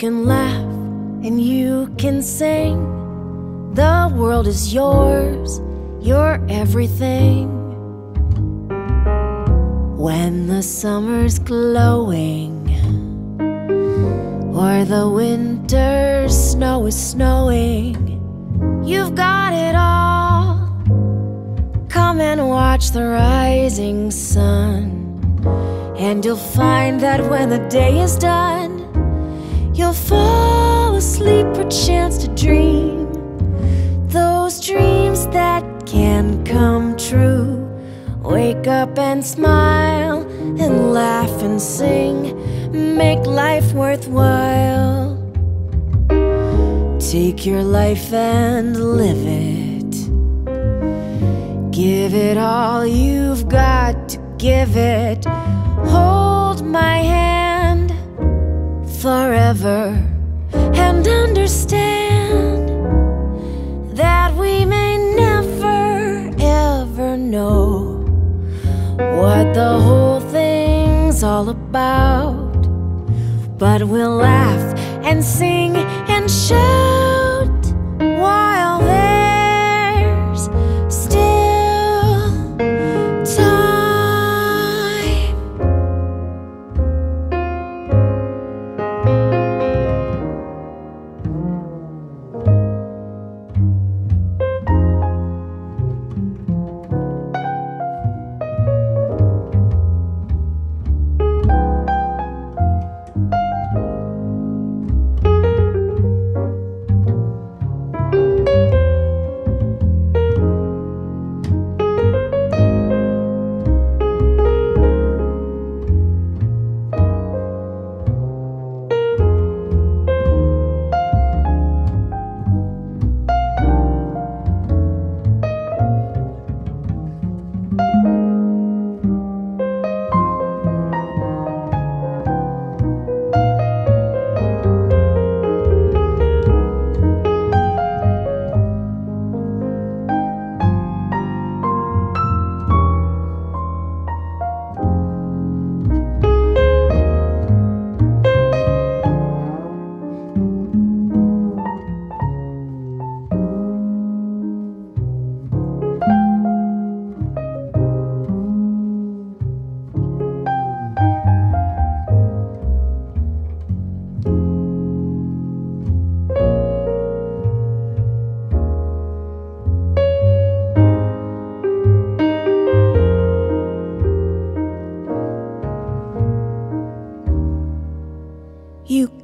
You can laugh and you can sing. The world is yours, you're everything. When the summer's glowing, or the winter snow is snowing, you've got it all. Come and watch the rising sun. And you'll find that when the day is done, Wake up and smile and laugh and sing, make life worthwhile. Take your life and live it. Give it all you've got to give it. Hold my hand forever and understand what the whole thing's all about. But we'll laugh and sing and shout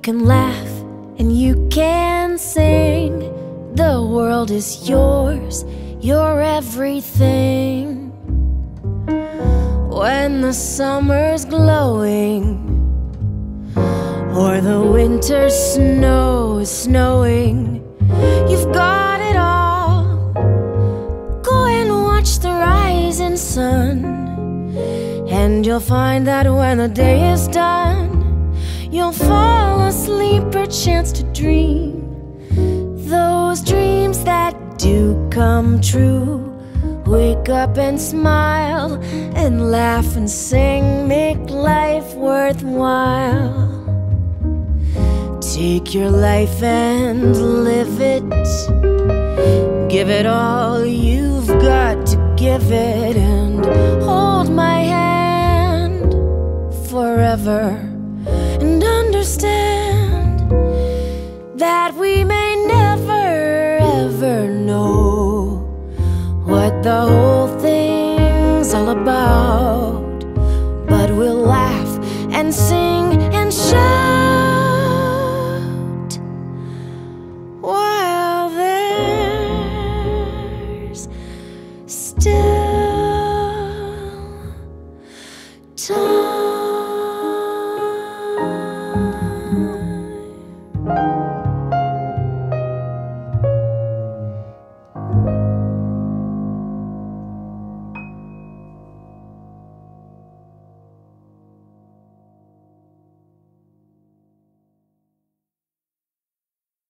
can laugh and you can sing. The world is yours, you're everything. When the summer's glowing, or the winter snow is snowing, you've got it all. Go and watch the rising sun, and you'll find that when the day is done, You'll fall asleep or chance to dream those dreams that do come true. Wake up and smile and laugh and sing, make life worthwhile. Take your life and live it. Give it all you've got to give it, and hold my hand forever understand that we may never ever know what the whole thing's all about. But we'll laugh and sing. 아